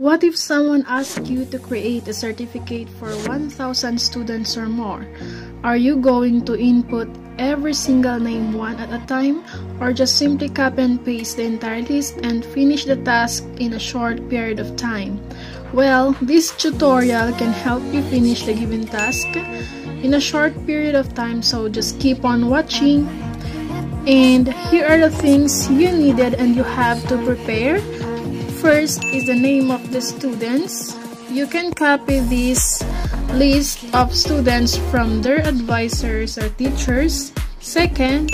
What if someone asks you to create a certificate for 1,000 students or more? Are you going to input every single name one at a time or just simply copy and paste the entire list and finish the task in a short period of time? Well, this tutorial can help you finish the given task in a short period of time so just keep on watching. And here are the things you needed and you have to prepare First is the name of the students. You can copy this list of students from their advisors or teachers. Second,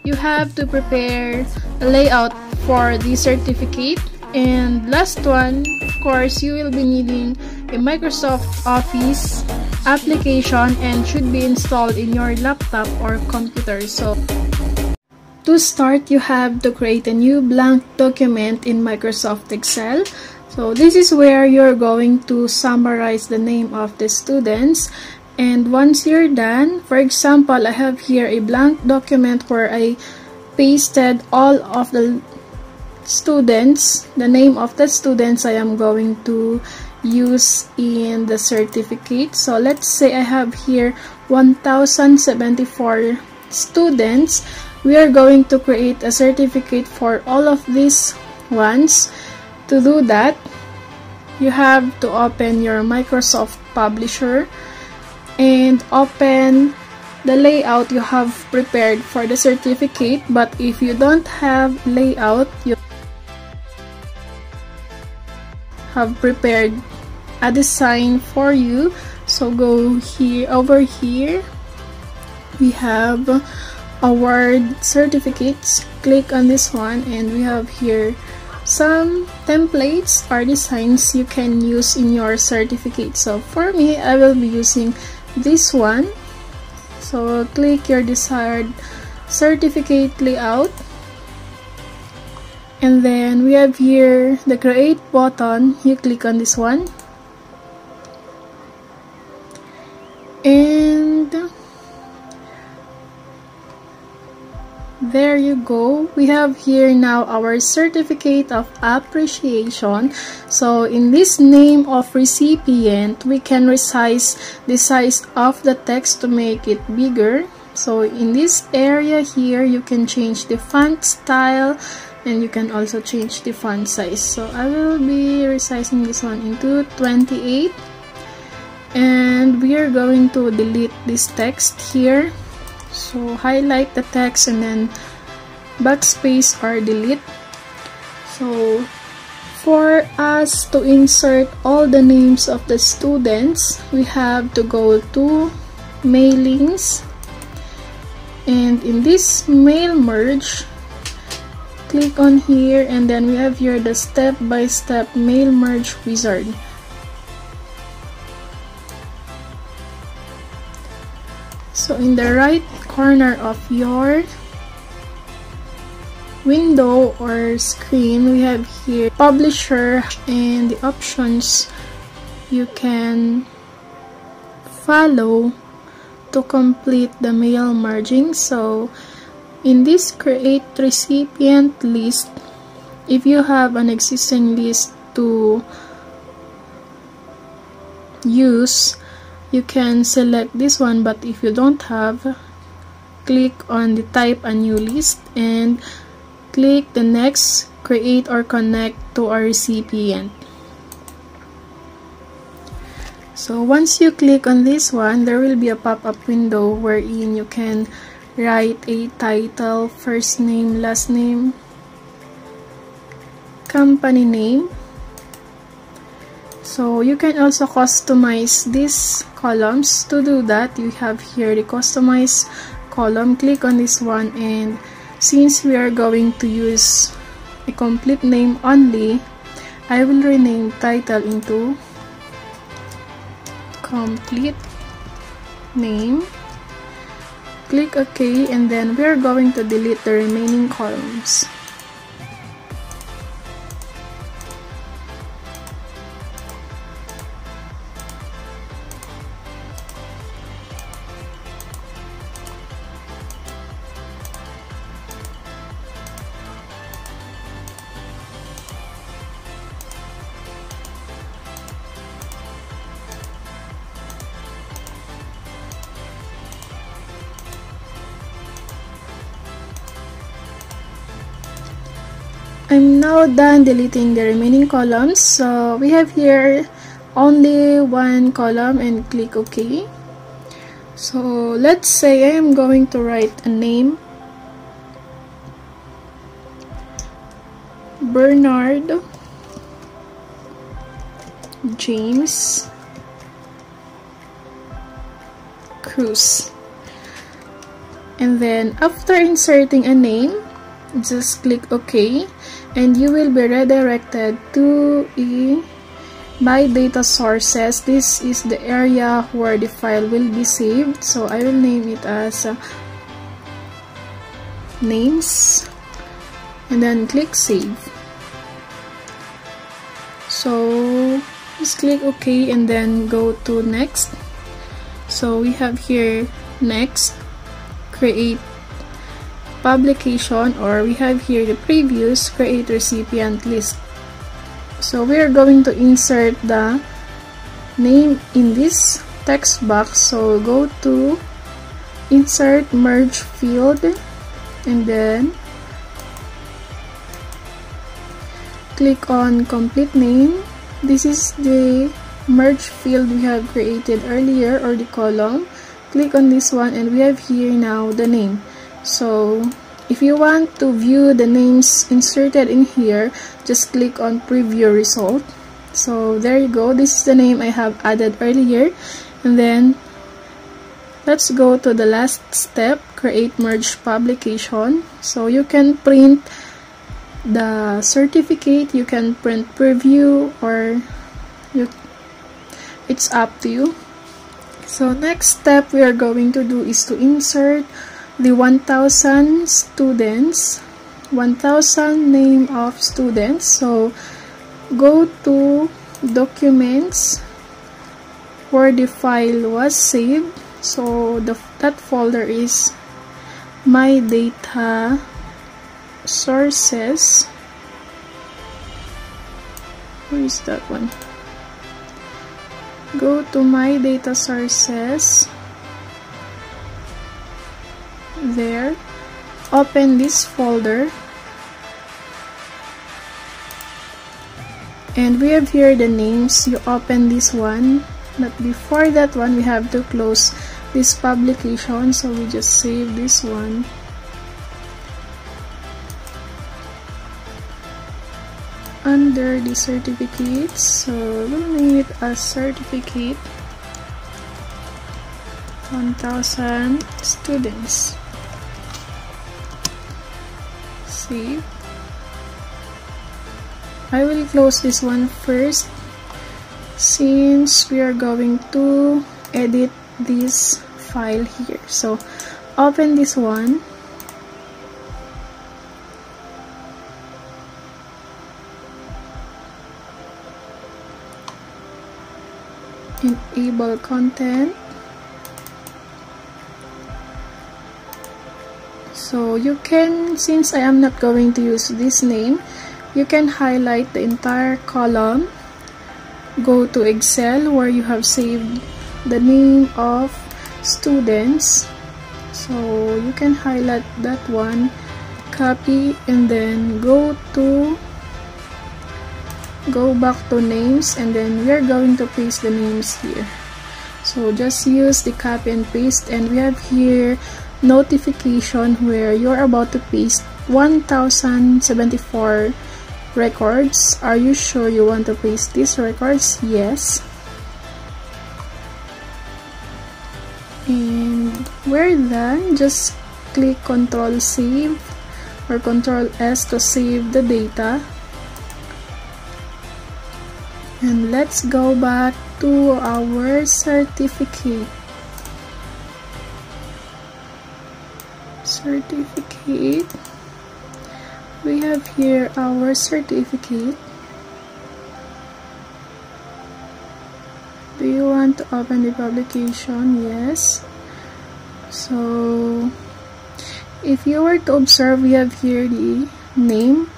you have to prepare a layout for the certificate. And last one, of course, you will be needing a Microsoft Office application and should be installed in your laptop or computer. So to start, you have to create a new blank document in Microsoft Excel. So this is where you're going to summarize the name of the students. And once you're done, for example, I have here a blank document where I pasted all of the students, the name of the students I am going to use in the certificate. So let's say I have here 1074 students we are going to create a certificate for all of these ones. To do that, you have to open your Microsoft Publisher and open the layout you have prepared for the certificate but if you don't have layout you have prepared a design for you so go here over here we have award certificates. Click on this one and we have here some templates or designs you can use in your certificate so for me I will be using this one. So click your desired certificate layout. And then we have here the create button. You click on this one. And there you go. We have here now our certificate of appreciation. So in this name of recipient we can resize the size of the text to make it bigger. So in this area here you can change the font style and you can also change the font size. So I will be resizing this one into 28 and we are going to delete this text here so highlight the text and then backspace or delete. So for us to insert all the names of the students we have to go to mailings. And in this mail merge click on here and then we have here the step-by-step -step mail merge wizard so in the right corner of your window or screen we have here publisher and the options you can follow to complete the mail merging. So in this create recipient list if you have an existing list to use you can select this one but if you don't have click on the type a new list and click the next create or connect to a recipient so once you click on this one there will be a pop-up window wherein you can write a title first name last name company name. So you can also customize these columns to do that you have here the customize column click on this one and since we are going to use a complete name only I will rename title into complete name. Click OK and then we are going to delete the remaining columns I'm now done deleting the remaining columns so we have here only one column and click OK. So let's say I am going to write a name. Bernard James Cruz. And then after inserting a name just click OK and you will be redirected to a my data sources. This is the area where the file will be saved. So I will name it as uh, names. And then click save. So just click OK and then go to next. So we have here next. Create publication or we have here the previous create recipient list. So we are going to insert the name in this text box. So go to insert merge field and then click on complete name. This is the merge field we have created earlier or the column. Click on this one and we have here now the name so if you want to view the names inserted in here just click on preview result. So there you go. This is the name I have added earlier. And then let's go to the last step create merge publication. So you can print the certificate you can print preview or you it's up to you. So next step we are going to do is to insert the 1000 students 1000 name of students. So go to documents where the file was saved. So the that folder is my data sources. Where is that one? Go to my data sources there. Open this folder. And we have here the names. You open this one. But before that one we have to close this publication. So we just save this one. Under the certificates. So we'll name it as certificate 1000 students see I will close this one first. Since we are going to edit this file here. So open this one. Enable content so you can since I am not going to use this name you can highlight the entire column. Go to Excel where you have saved the name of students. So you can highlight that one copy and then go to go back to names and then we are going to paste the names here. So just use the copy and paste and we have here notification where you're about to paste 1074 records. Are you sure you want to paste these records? Yes. And we're done just click control save or control s to save the data. And let's go back to our certificate certificate. We have here our certificate. Do you want to open the publication? Yes. So if you were to observe we have here the name.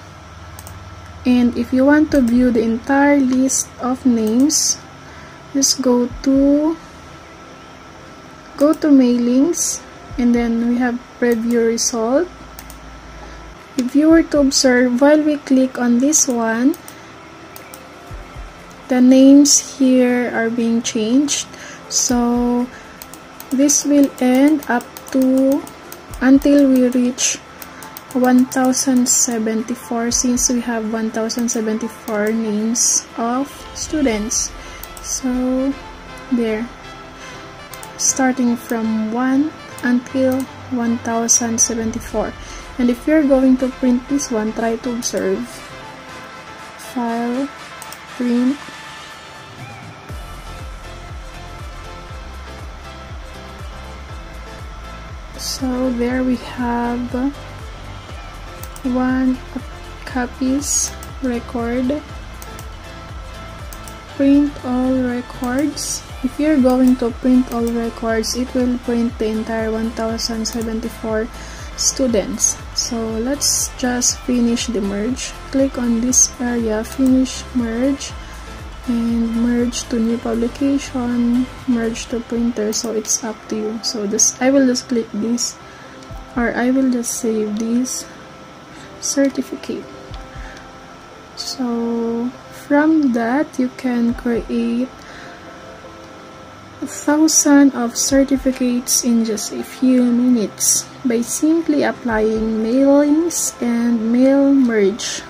And if you want to view the entire list of names just go to go to mailings and then we have preview result. If you were to observe while we click on this one the names here are being changed. So this will end up to until we reach 1074 since we have 1074 names of students. So there. Starting from 1 until 1074 and if you're going to print this one try to observe. File print. So there we have one copies record print all records. If you're going to print all records it will print the entire 1074 students. So let's just finish the merge. Click on this area finish merge and merge to new publication merge to printer so it's up to you. So this I will just click this or I will just save this certificate. So from that you can create a thousand of certificates in just a few minutes by simply applying mailings and mail merge